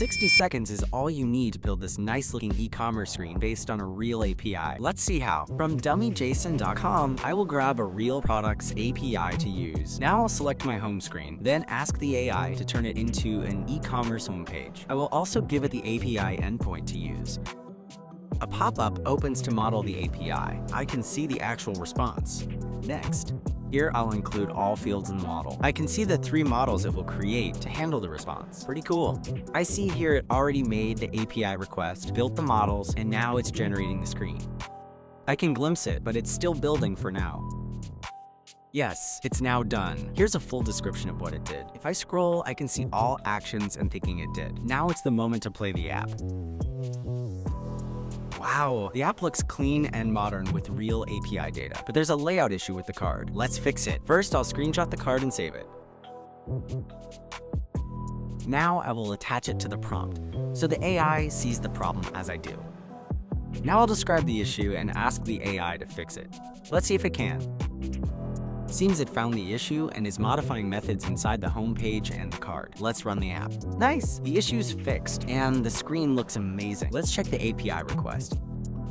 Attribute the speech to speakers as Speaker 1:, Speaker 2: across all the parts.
Speaker 1: 60 seconds is all you need to build this nice looking e-commerce screen based on a real API. Let's see how. From dummyjson.com, I will grab a real products API to use. Now I'll select my home screen, then ask the AI to turn it into an e-commerce homepage. I will also give it the API endpoint to use. A pop-up opens to model the API. I can see the actual response. Next, here I'll include all fields in the model. I can see the three models it will create to handle the response. Pretty cool. I see here it already made the API request, built the models, and now it's generating the screen. I can glimpse it, but it's still building for now. Yes, it's now done. Here's a full description of what it did. If I scroll, I can see all actions and thinking it did. Now it's the moment to play the app. Wow, the app looks clean and modern with real API data, but there's a layout issue with the card. Let's fix it. First, I'll screenshot the card and save it. Now I will attach it to the prompt, so the AI sees the problem as I do. Now I'll describe the issue and ask the AI to fix it. Let's see if it can. Seems it found the issue and is modifying methods inside the home page and the card. Let's run the app. Nice! The issue's fixed, and the screen looks amazing. Let's check the API request.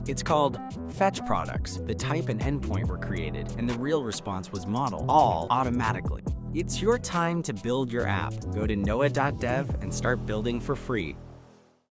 Speaker 1: It's called Fetch Products. The type and endpoint were created, and the real response was model, all automatically. It's your time to build your app. Go to nowa.dev and start building for free.